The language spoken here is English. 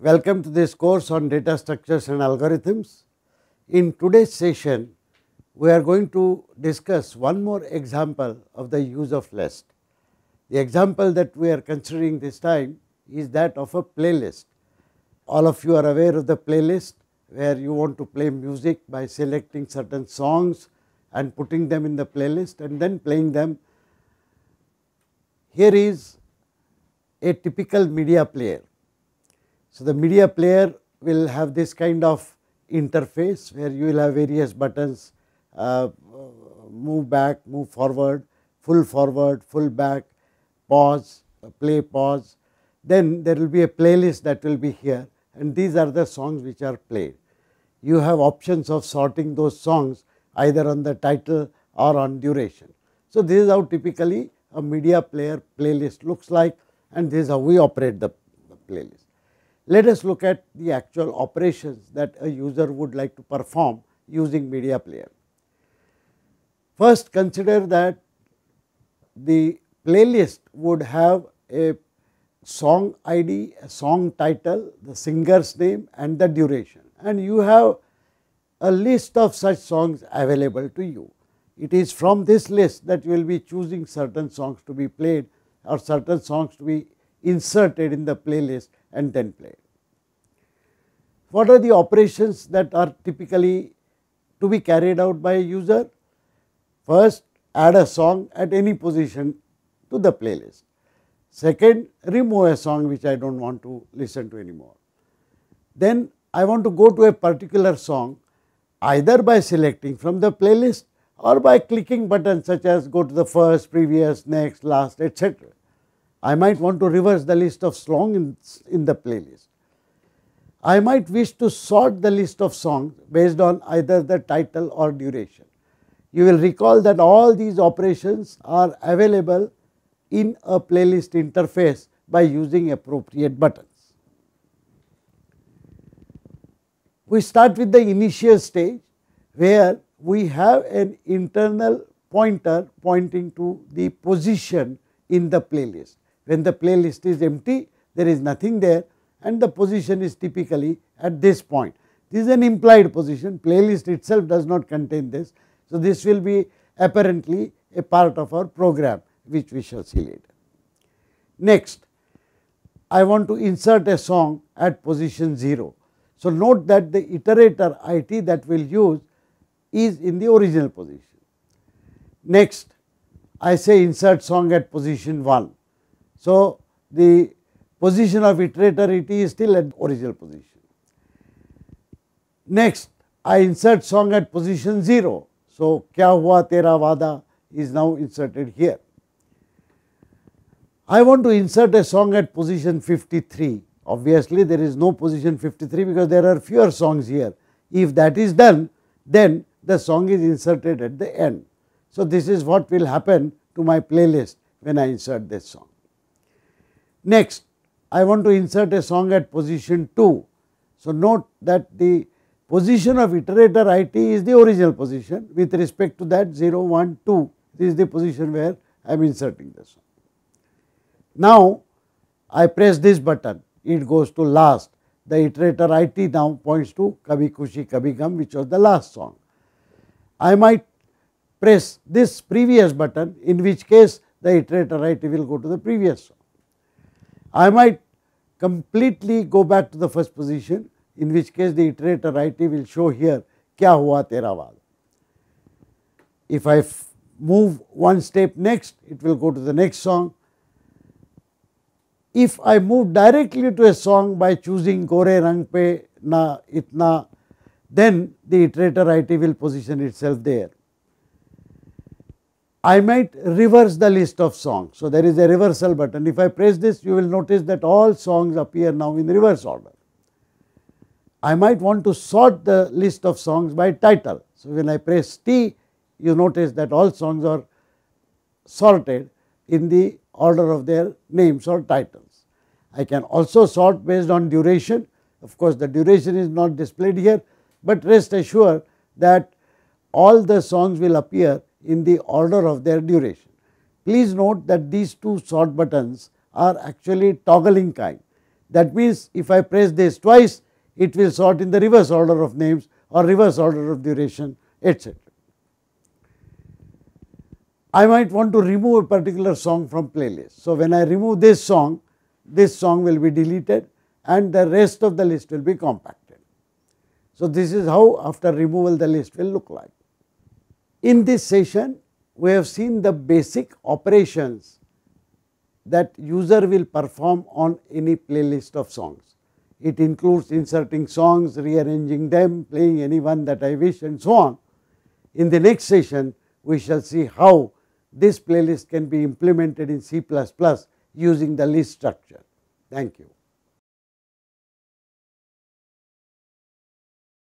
Welcome to this course on data structures and algorithms. In today's session, we are going to discuss one more example of the use of list. The example that we are considering this time is that of a playlist. All of you are aware of the playlist where you want to play music by selecting certain songs and putting them in the playlist and then playing them. Here is a typical media player so, the media player will have this kind of interface where you will have various buttons uh, move back, move forward, full forward, full back, pause, play, pause. Then there will be a playlist that will be here and these are the songs which are played. You have options of sorting those songs either on the title or on duration. So, this is how typically a media player playlist looks like and this is how we operate the, the playlist. Let us look at the actual operations that a user would like to perform using media player. First consider that the playlist would have a song ID, a song title, the singer's name and the duration and you have a list of such songs available to you. It is from this list that you will be choosing certain songs to be played or certain songs to be inserted in the playlist and then play. What are the operations that are typically to be carried out by a user? First, add a song at any position to the playlist. Second, remove a song which I do not want to listen to anymore. Then I want to go to a particular song either by selecting from the playlist or by clicking buttons such as go to the first, previous, next, last, etc. I might want to reverse the list of songs in, in the playlist. I might wish to sort the list of songs based on either the title or duration. You will recall that all these operations are available in a playlist interface by using appropriate buttons. We start with the initial stage where we have an internal pointer pointing to the position in the playlist. When the playlist is empty, there is nothing there and the position is typically at this point. This is an implied position, playlist itself does not contain this. So, this will be apparently a part of our program which we shall see later. Next, I want to insert a song at position 0. So, note that the iterator IT that we will use is in the original position. Next, I say insert song at position 1. So, the position of iterator it is still at original position. Next, I insert song at position 0. So, kya hua tera vada is now inserted here. I want to insert a song at position 53. Obviously, there is no position 53 because there are fewer songs here. If that is done, then the song is inserted at the end. So, this is what will happen to my playlist when I insert this song. Next, I want to insert a song at position 2. So, note that the position of iterator IT is the original position with respect to that 0, 1, 2 this is the position where I am inserting the song. Now, I press this button it goes to last the iterator IT now points to Kabhi Khushi Kabhi Gham which was the last song. I might press this previous button in which case the iterator IT will go to the previous song. I might completely go back to the first position in which case the iterator IT will show here kya hua tera vaad. If I move one step next it will go to the next song. If I move directly to a song by choosing Gore Rang Pe Na Itna then the iterator IT will position itself there. I might reverse the list of songs. So, there is a reversal button. If I press this, you will notice that all songs appear now in reverse order. I might want to sort the list of songs by title. So, when I press T, you notice that all songs are sorted in the order of their names or titles. I can also sort based on duration. Of course, the duration is not displayed here, but rest assured that all the songs will appear in the order of their duration. Please note that these two sort buttons are actually toggling kind. That means, if I press this twice, it will sort in the reverse order of names or reverse order of duration etc. I might want to remove a particular song from playlist. So, when I remove this song, this song will be deleted and the rest of the list will be compacted. So, this is how after removal the list will look like. In this session, we have seen the basic operations that user will perform on any playlist of songs. It includes inserting songs, rearranging them, playing any one that I wish and so on. In the next session, we shall see how this playlist can be implemented in C++ using the list structure. Thank you.